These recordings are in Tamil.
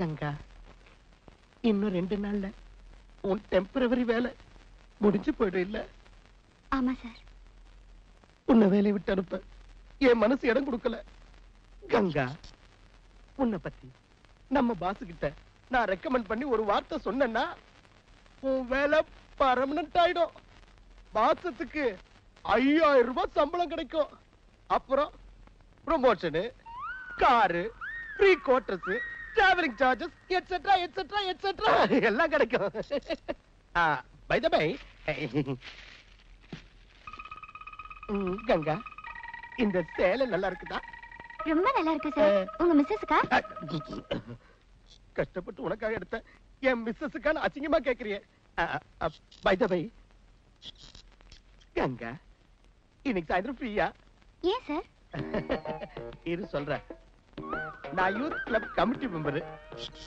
கங்கா இன்னும் ரெண்டு நாள்ல உன் டெம்பரவரி வேலை முடிஞ்சு போயிடும் இல்ல? ஆமா சார். உன்னை வேலையை விட்டு அனுப்ப. என் மனசு இடம் கொடுக்கல. கங்கா உன்னை பத்தி நம்ம பாஸ் கிட்ட நான் ரெக்கமெண்ட் பண்ணி ஒரு வார்த்தை சொன்னேன்னா உன் வேலை பர்மனன்ட் ஆயிடும். மாசத்துக்கு ஐயாயிரம் ரூபாய் சம்பளம் கிடைக்கும். அப்புறம் promotion car free quarters travelling charges etcetera etcetera etcetera எல்லாம் கிடைக்கும். பை த பை கங்கா இந்த சேலை நல்லா இருக்குதா? ரொம்ப நல்லா இருக்கு சார் உங்க மிஸ்ஸஸ்க்கா கஷ்டப்பட்டு உனக்காக எடுத்த என் மிஸ்ஸஸுக்கான அசிங்கமா கேக்குறியே. பை த பை கங்கா இன்னைக்கு சாயந்தரம் ஃப்ரீயா ஏன் சார் இரு சொல்றேன். நான் யூத் கிளப் கமிட்டி மெம்பர்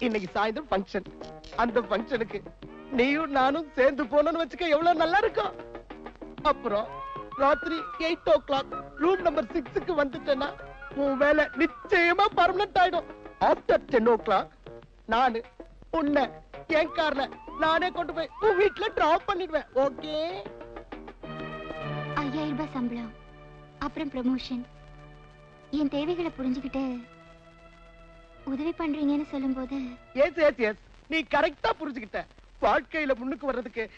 இன்னைக்கு சாயந்தரம் ஃபங்க்ஷன் அந்த ஃபங்க்ஷனுக்கு நீயும் நானும் சேர்ந்து போனோம்னு வச்சுக்க எவ்வளவு நல்லா இருக்கும். அப்புறம் ராத்திரி eight o'clock room number சிக்ஸுக்கு வந்துட்டேன்னா உன் வேலை நிச்சயமா பர்மனன்ட் ஆயிடும். ஆஃப்டர் டென் ஓ கிளாக் நானு உன்னை என் கார்ல நானே கொண்டு போய் உன் வீட்டுல டிராப் பண்ணிடுவேன். ஓகே ஐயாயிரம் ரூபாய் சம்பளம். அப்புறம் ப்ரமோஷன் என் தேவைகளை புரிஞ்சுக்கிட்டு உதவி பண்றீங்கன்னு சொல்லும்போது எஸ் எஸ் எஸ் நீ கரெக்டா புரிஞ்சுக்கிட்ட. வாழ்க்கையில முன்னுக்கு வர்றதுக்கு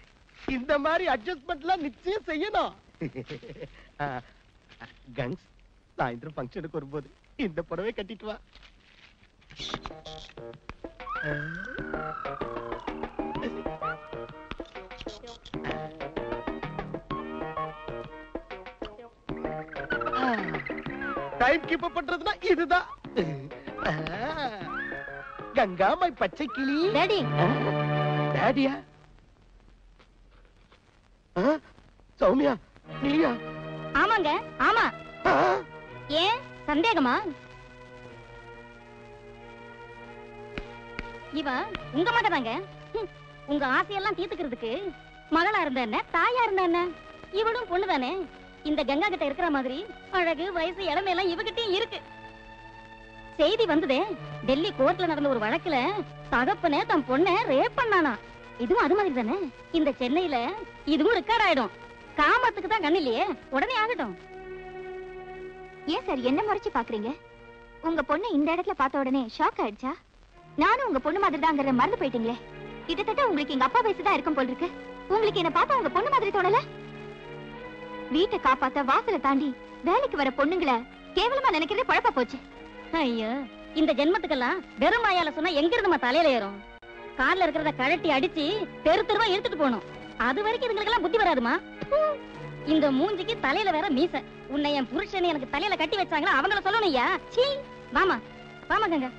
இந்த மாதிரி அட்ஜஸ்ட்மெண்ட்லாம் நிச்சயம் செய்யணும். கங்ஸ் சாயந்தரம் ஃபங்க்ஷனுக்கு வரும்போது இந்த புடவை கட்டிட்டு வா. டைம் கீப் பண்றதுன்னா இதுதான். கங்கா மை பச்சை கிளி. டாடி டாடியா சௌமியா நீயா? ஆமாங்க ஆமா? ஏன் சந்தேகமா? இவன் உங்க மகதாங்க உங்க ஆசையெல்லாம் தீர்த்துக்கிறதுக்கு மகளா இருந்த என்ன தாயா இருந்த என்ன? இவளும் பொண்ணுதானே. இந்த கங்கா கிட்ட இருக்கிற மாதிரி அழகு வயசு இளமையெல்லாம் இவகிட்டயும் இருக்கு. செய்தி வந்ததே. டெல்லி கோர்ட்ல நடந்த ஒரு வழக்குல தகப்பனே தன் பொண்ணை ரேப் பண்ணானா. இதுவும் அது மாதிரி தானே? இந்த சென்னையில இதுவும் ரெக்கார்ட் ஆயிடும். காமத்துக்கு தான் கண்ணு இல்லையே. உடனே ஆகட்டும். ஏன் சார் என்ன முறைச்சு பாக்குறீங்க? உங்க பொண்ணு இந்த இடத்துல பார்த்த உடனே ஷாக் ஆயிடுச்சா? நானும் உங்க பொண்ணு மாதிரி தாங்கிறத மறந்து போயிட்டீங்களே. கிட்டத்தட்ட உங்களுக்கு எங்க அப்பா வயசு தான் இருக்கும் போல் இருக்கு உங்களுக்கு என்ன பார்த்தா உங்க பொண்ணு மாதிரி தோணல? வீட்டை காப்பாத்த வாசலை தாண்டி வேலைக்கு வர பொண்ணுங்கள கேவலமா நினைக்கிறதே பழப்பா போச்சு. ஐயோ இந்த ஜென்மத்துக்கெல்லாம் வெறும் வாயால சொன்னா எங்க இருந்துமா தலையில ஏறும்? கார்ல இருக்கிறத கழட்டி அடிச்சு தெரு தெருவா இழுத்துட்டு போகணும். அது வரைக்கும் இதுங்களுக்கெல்லாம் புத்தி வராதுமா? இந்த மூஞ்சிக்கு தலையில வேற மீச. உன்னை என் புருஷன் எனக்கு தலையில கட்டி வச்சாங்களா? அவங்கள சொல்லணும் ஐயா. சீ வாமா வாமா கங்க.